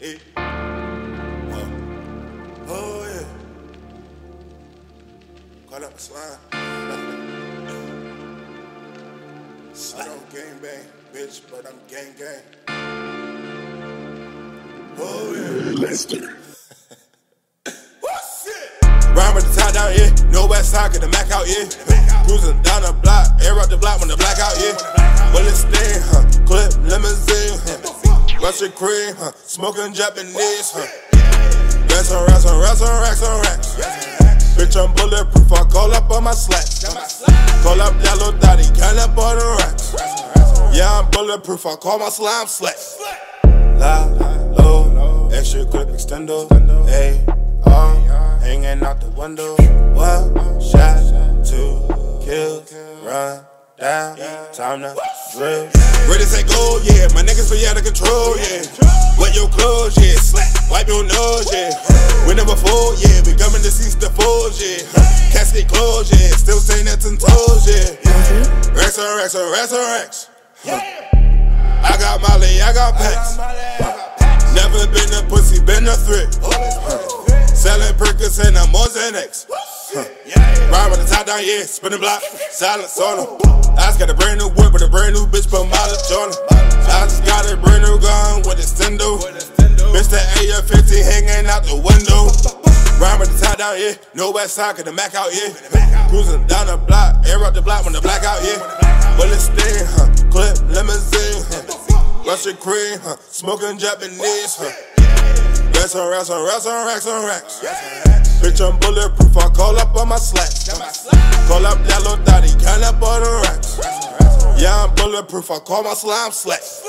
yeah. Oh, oh yeah. Call up slime. I don't gang bang, bitch, but I'm gang gang. Oh yeah. Lester. Oh, it? Rhyme with the top down, yeah. No west side, get the Mac out, yeah. Cruising down the block, air out the block when the black out, yeah. Russian cream, huh? Smoking Japanese, huh? Racks on racks on racks on racks on racks. Bitch, I'm bulletproof, I call up on my slacks. Call up that yellow daddy, count up on the racks. Yeah, I'm bulletproof, I call my slime slacks. La, low, extra clip extendo, A, R, uh, hanging out the window. One shot, two kills, run down, time to drill. Ready, say go, yeah, my niggas be out of control, yeah. Wet your clothes, yeah, wipe your nose, yeah. We never fold, yeah, we coming to see the foes, yeah. Casket closed, yeah, still saying that ten toes, yeah. Rex Rex Rex Rex. I got Molly, I got packs. Never been a pussy, been a threat. Selling Perkins and I'm on Xanax. Top down, yeah, spinning block, silence on them. I just got a brand new whip with a brand new bitch, put mileage on her. I just got a brand new gun with a stendo. Bitch, that AR-15 hanging out the window. Ride with the top down, yeah, no west side, get the Mac out, yeah. Cruising down the block, air out the block when the black out, yeah. Bullet stain, huh? Clip limousine, huh? Russian cream, huh? Smoking Japanese, huh? Racks on racks on racks on racks on racks. Bitch, I'm bulletproof, I call up on my slacks. Call up yellow daddy, count up on the racks. Yeah, I'm bulletproof, I call my slime slacks.